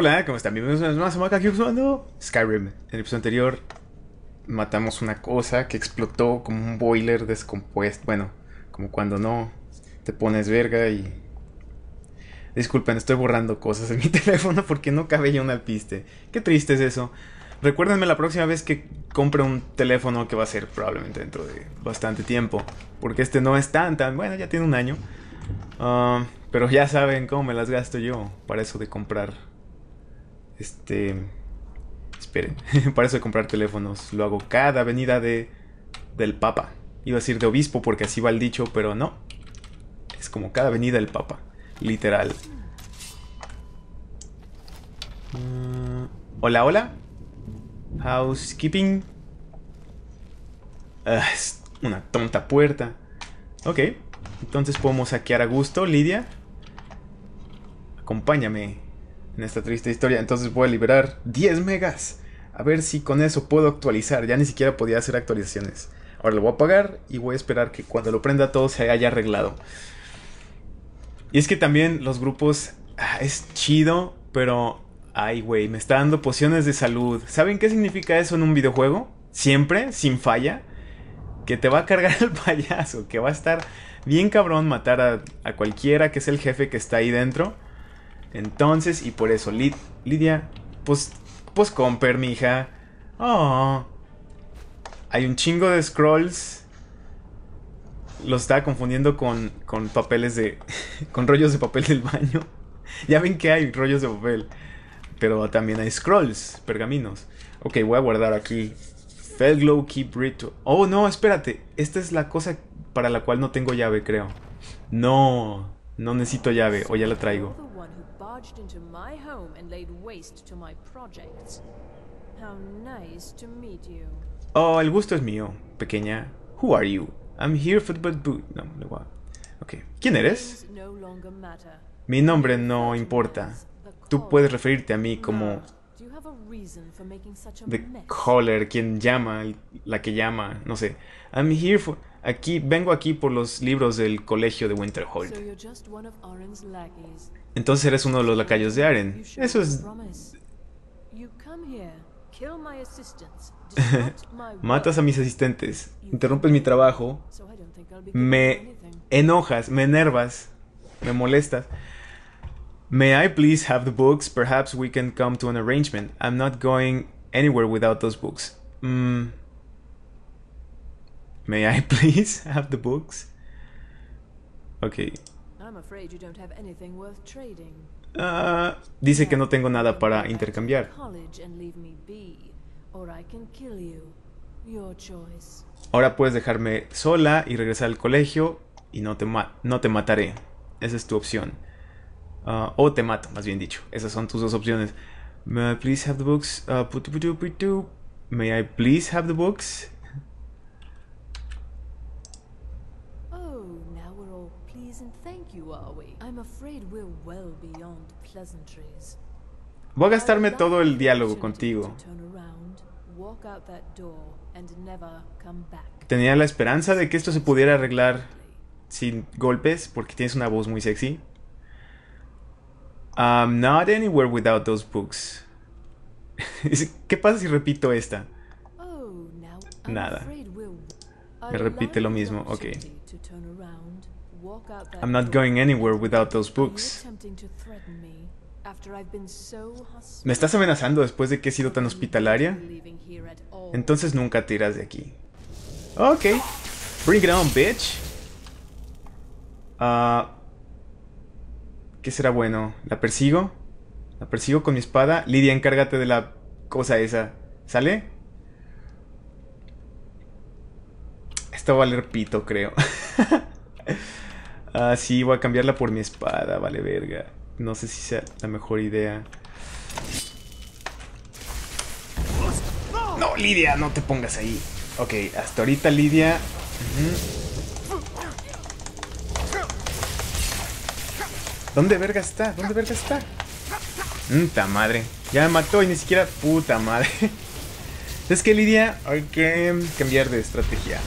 Hola, ¿cómo están? Bienvenidos una vez más a Maca jugando Skyrim. En el episodio anterior matamos una cosa que explotó como un boiler descompuesto. Bueno, como cuando no te pones verga y... Disculpen, estoy borrando cosas en mi teléfono porque no cabe ya un alpiste. Qué triste es eso. Recuérdenme la próxima vez que compre un teléfono que va a ser probablemente dentro de bastante tiempo. Porque este no es tan tan... Bueno, ya tiene un año. Ah, pero ya saben cómo me las gasto yo para eso de comprar. Este. Esperen. para eso de comprar teléfonos. Lo hago cada venida de. del Papa. Iba a decir de obispo porque así va el dicho, pero no. Es como cada venida del Papa. Literal. Uh, hola, hola. Housekeeping. Uh, es una tonta puerta. Ok. Entonces podemos saquear a gusto, Lidia. Acompáñame en esta triste historia. Entonces voy a liberar 10 megas. A ver si con eso puedo actualizar. Ya ni siquiera podía hacer actualizaciones. Ahora lo voy a apagar y voy a esperar que cuando lo prenda todo se haya arreglado. Y es que también los grupos... Ah, es chido, pero... Ay, güey, me está dando pociones de salud. ¿Saben qué significa eso en un videojuego? Siempre, sin falla. Que te va a cargar el payaso. Que va a estar bien cabrón matar a, a cualquiera que es el jefe que está ahí dentro. Entonces, y por eso, Lidia, pues, pues comper, mi hija. Oh. Hay un chingo de scrolls. Los estaba confundiendo con, con papeles de... con rollos de papel del baño. ya ven que hay rollos de papel. Pero también hay scrolls, pergaminos. Ok, voy a guardar aquí. Felglow Keep Ritual. Oh, no, espérate. Esta es la cosa para la cual no tengo llave, creo. No, no necesito llave, o ya la traigo. Oh, el gusto es mío, pequeña. Who are you? I'm here for the boot. No, no, okay. ¿Quién eres? Mi nombre no importa. Tú puedes referirte a mí como The caller, quien llama, la que llama, no sé. I'm here for Aquí, vengo aquí por los libros del colegio de Winterhold. Entonces eres uno de los lacayos de Aren. Eso es... Matas a mis asistentes, interrumpes mi trabajo, me enojas, me enervas, me molestas. May I please have the books? Perhaps we can come to an arrangement. I'm not going anywhere without those books. Mm, May I please have the books? Ok. Uh, dice que no tengo nada para intercambiar. Ahora puedes dejarme sola y regresar al colegio y no te, no te mataré. Esa es tu opción. Uh, o te mato, más bien dicho. Esas son tus dos opciones. May I please have the books? Uh, May I please have the books? Voy a gastarme todo el diálogo contigo. Tenía la esperanza de que esto se pudiera arreglar sin golpes, porque tienes una voz muy sexy. I'm not anywhere without those books. ¿Qué pasa si repito esta? Oh, Nada. Me repite lo mismo, ok. I'm not going anywhere without those books. ¿Me estás amenazando después de que he sido tan hospitalaria? Entonces nunca te irás de aquí. Ok. Bring it on, bitch. Uh, ¿Qué será bueno? ¿La persigo? ¿La persigo con mi espada? Lidia, encárgate de la cosa esa. ¿Sale? Esto va a valer pito, creo. Ah, sí, voy a cambiarla por mi espada, vale verga. No sé si sea la mejor idea. No, Lidia, no te pongas ahí. Ok, hasta ahorita Lidia... ¿Dónde verga está? ¿Dónde verga está? Puta madre. Ya me mató y ni siquiera... Puta madre. Es que Lidia, hay que cambiar de estrategia.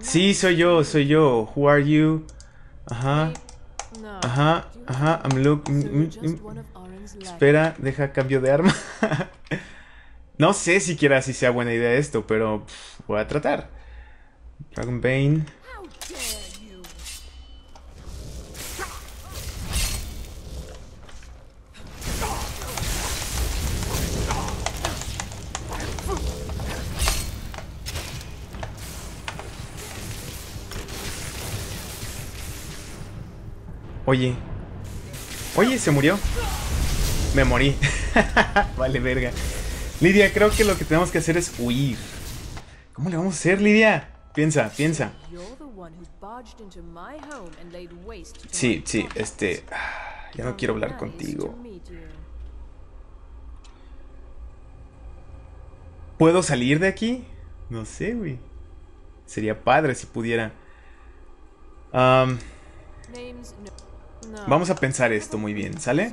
Sí, soy yo, soy yo. Who are you? Ajá. Ajá, ajá. I'm look. Mm, mm, mm. Espera, deja cambio de arma. no sé siquiera si sea buena idea esto, pero voy a tratar. Dragon Bane. Oye. Oye, se murió. Me morí. vale, verga. Lidia, creo que lo que tenemos que hacer es huir. ¿Cómo le vamos a hacer, Lidia? Piensa, piensa. Sí, sí, este... Ya no quiero hablar contigo. ¿Puedo salir de aquí? No sé, güey. Sería padre si pudiera. vamos a pensar esto muy bien, ¿sale?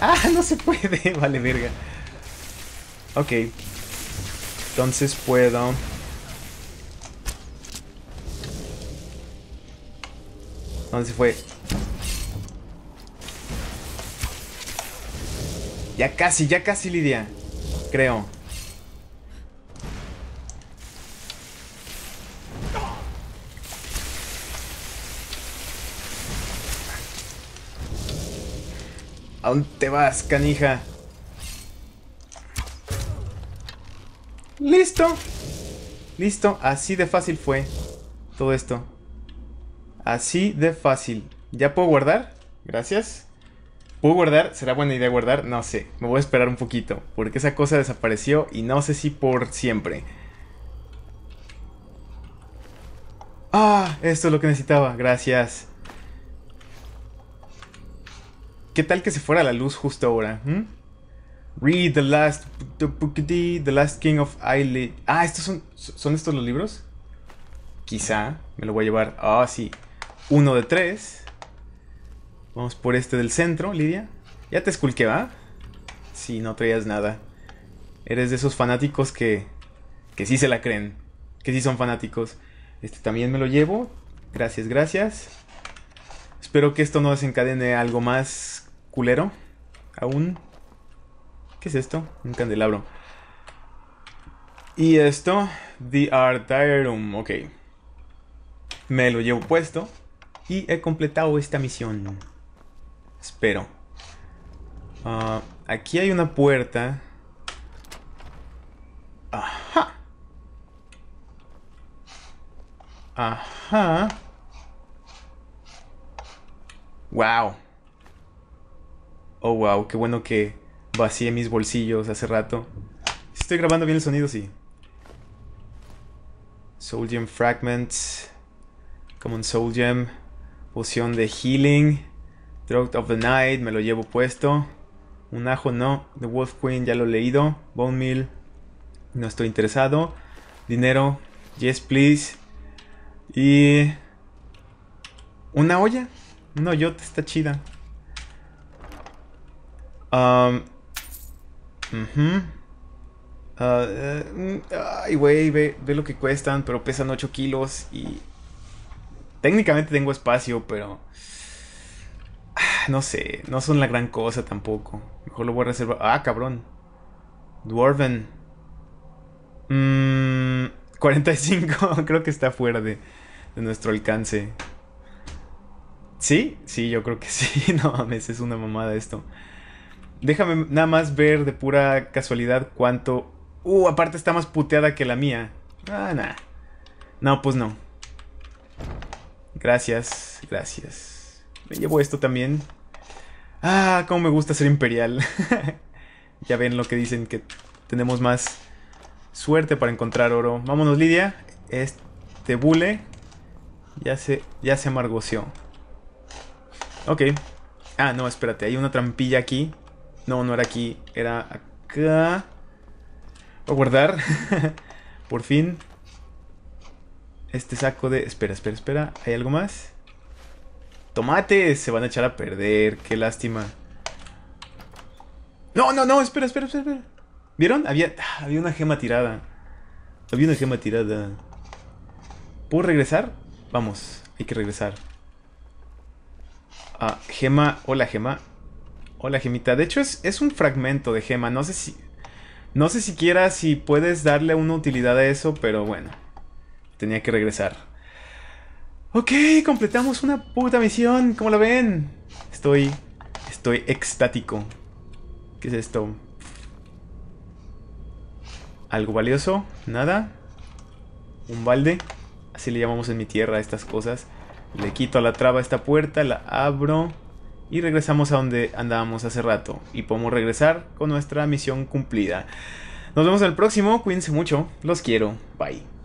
Ah, no se puede. Vale, verga. Ok. Entonces puedo... ¿Dónde se fue? Ya casi, ya casi, Lidia. Creo. ¿A dónde te vas, canija? Listo. Listo. Así de fácil fue todo esto. Así de fácil. ¿Ya puedo guardar? Gracias. ¿Puedo guardar? ¿Será buena idea guardar? No sé. Me voy a esperar un poquito. Porque esa cosa desapareció y no sé si por siempre. Ah, esto es lo que necesitaba. Gracias. ¿Qué tal que se fuera la luz justo ahora? ¿Mm? Read the last, the last king of Isle. Ah, estos son, son estos los libros. Quizá me lo voy a llevar. Ah, sí. Uno de tres. Vamos por este del centro, Lidia. Ya te esculqué, ¿va? Sí, no traías nada. Eres de esos fanáticos que, que sí se la creen. Que sí son fanáticos. Este también me lo llevo. Gracias, gracias. Espero que esto no desencadene algo más culero. Aún. ¿Qué es esto? Un candelabro. Y esto, The Art Diarum. Ok. Me lo llevo puesto. Y he completado esta misión. Espero. Ah, aquí hay una puerta. Ajá. Ajá. Wow. Oh, wow, qué bueno que vacié mis bolsillos hace rato. Estoy grabando bien el sonido, sí. Soul Gem Fragments. Common Soul Gem. Poción de Healing. Throat of the Night, me lo llevo puesto. Un ajo no. The Wolf Queen, ya lo he leído. Bone Meal, no estoy interesado. Dinero, yes please. Y... Una olla. Una hoyota está chida. Um, ay, güey, ve, ve, lo que cuestan, pero pesan 8 kilos y... Técnicamente tengo espacio, pero... Ah, no sé, no son la gran cosa tampoco. Mejor lo voy a reservar. Ah, cabrón. Dwarven. Mmm... 45, creo que está fuera de, de nuestro alcance. ¿Sí? Sí, yo creo que sí. No mames, es una mamada esto. Déjame nada más ver de pura casualidad cuánto... Uh, aparte está más puteada que la mía. Ah, nah. No, pues no. Gracias, gracias. Me llevo esto también. Ah, cómo me gusta ser imperial. ya ven lo que dicen, que tenemos más suerte para encontrar oro. Vámonos, Lidia. Este bule ya se, ya se amargoció. Ok. Ah, no, espérate. Hay una trampilla aquí. No, no era aquí. Era acá. Voy a guardar. Por fin. Este saco de... Espera, espera, espera. ¿Hay algo más? Tomates. Se van a echar a perder. Qué lástima. No, no, no. Espera, espera, espera. ¿Vieron? Había, ah, había una gema tirada. Había una gema tirada. ¿Puedo regresar? Vamos, hay que regresar. Ah, gema. Hola, gema. Hola, gemita. De hecho, es, es un fragmento de gema. No sé si... No sé siquiera si puedes darle una utilidad a eso, pero bueno. Tenía que regresar. Ok, completamos una puta misión. ¿Cómo la ven? Estoy... Estoy extático. ¿Qué es esto? ¿Algo valioso? ¿Nada? ¿Un balde? Así le llamamos en mi tierra a estas cosas. Le quito a la traba esta puerta, la abro y regresamos a donde andábamos hace rato. Y podemos regresar con nuestra misión cumplida. Nos vemos en el próximo, cuídense mucho, los quiero, bye.